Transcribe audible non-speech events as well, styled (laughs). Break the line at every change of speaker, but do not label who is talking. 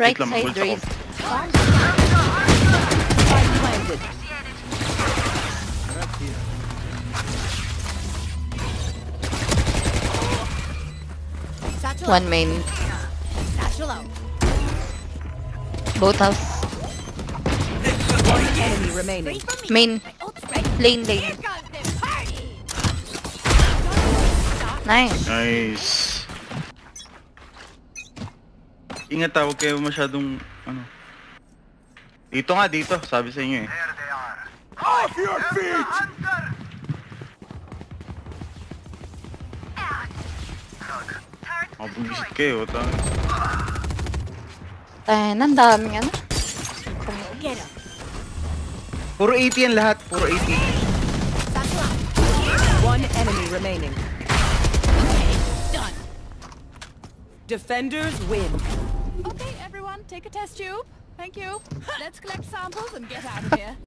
Right side, Raze.
Spike planted.
Satchel
One main. Both house.
One enemy remaining.
Main. Lane, lane.
comes the party.
Nice.
Nice. Ingat ah, huwag kayo masyadong, ano. Dito nga, dito. Sabi sa inyo eh.
Off your feet!
Makabubisit kayo. Ta
Eh, ang daming ano.
Puro 80 yan lahat. Puro 80.
Satchel out.
One enemy remaining.
Done.
Defenders win.
Take a test tube. Thank you. (laughs) Let's collect samples and get out of here.